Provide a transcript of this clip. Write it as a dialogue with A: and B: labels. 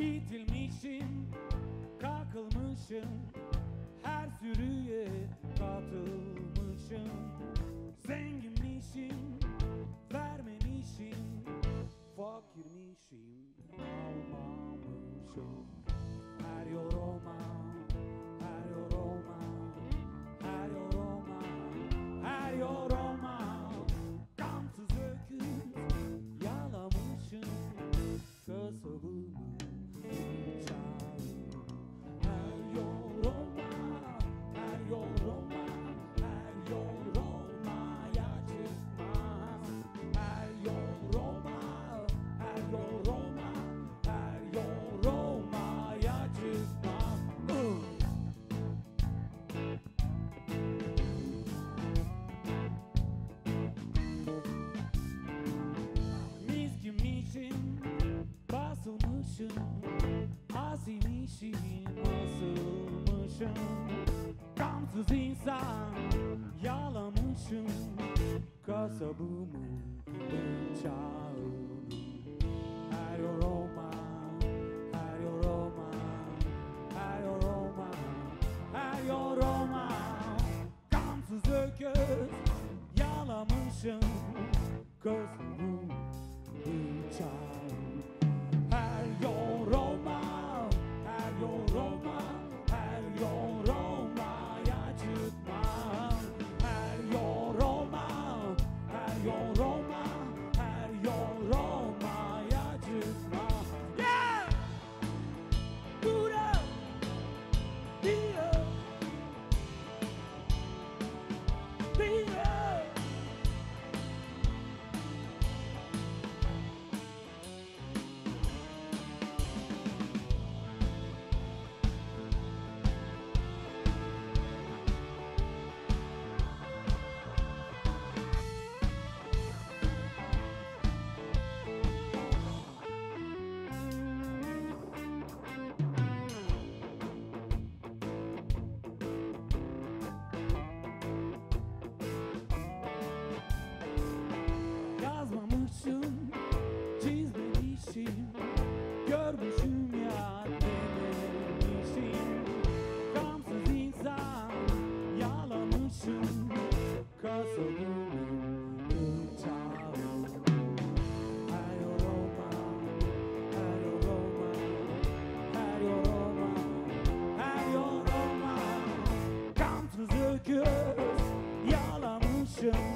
A: Bitilmişim, kakılmışım Her sürüye katılmışım Roma, Roma, Roma. yaşına Hazin işin basılmışım Gamsız insan yalamışım. Kasabımı bıçağımı Her yoruma, her yoruma Her yoruma, her yoruma Gamsız öküz yalamışım. Kasabımı gone wrong. welcome.